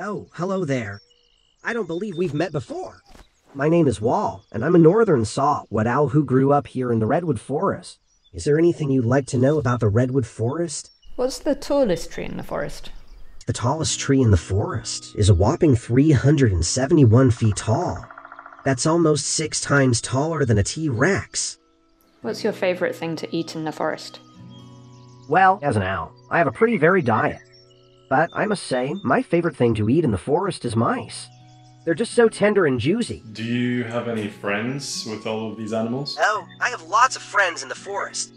Oh, hello there. I don't believe we've met before. My name is Wol, and I'm a northern saw-whet owl who grew up here in the Redwood Forest. Is there anything you'd like to know about the Redwood Forest? What's the tallest tree in the forest? The tallest tree in the forest is a whopping 371 feet tall. That's almost six times taller than a T Rex. What's your favourite thing to eat in the forest? Well, as an owl, I have a pretty varied diet. But I must say, my favorite thing to eat in the forest is mice. They're just so tender and juicy. Do you have any friends with all of these animals? Oh, I have lots of friends in the forest.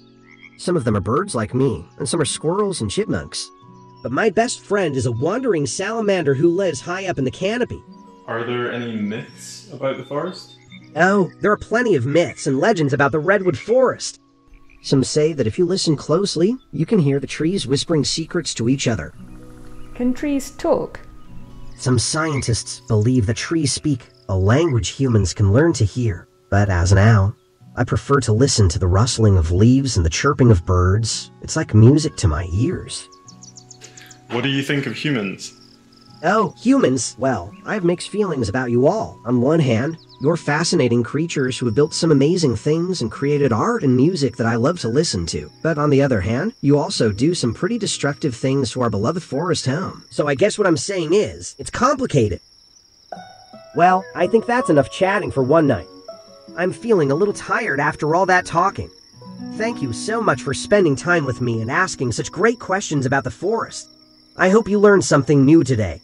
Some of them are birds like me, and some are squirrels and chipmunks. But my best friend is a wandering salamander who lives high up in the canopy. Are there any myths about the forest? Oh, there are plenty of myths and legends about the redwood forest. Some say that if you listen closely, you can hear the trees whispering secrets to each other. Can trees talk? Some scientists believe that trees speak a language humans can learn to hear, but as an owl, I prefer to listen to the rustling of leaves and the chirping of birds. It's like music to my ears. What do you think of humans? Oh, humans. Well, I have mixed feelings about you all. On one hand, you're fascinating creatures who have built some amazing things and created art and music that I love to listen to. But on the other hand, you also do some pretty destructive things to our beloved forest home. So I guess what I'm saying is, it's complicated. Well, I think that's enough chatting for one night. I'm feeling a little tired after all that talking. Thank you so much for spending time with me and asking such great questions about the forest. I hope you learned something new today.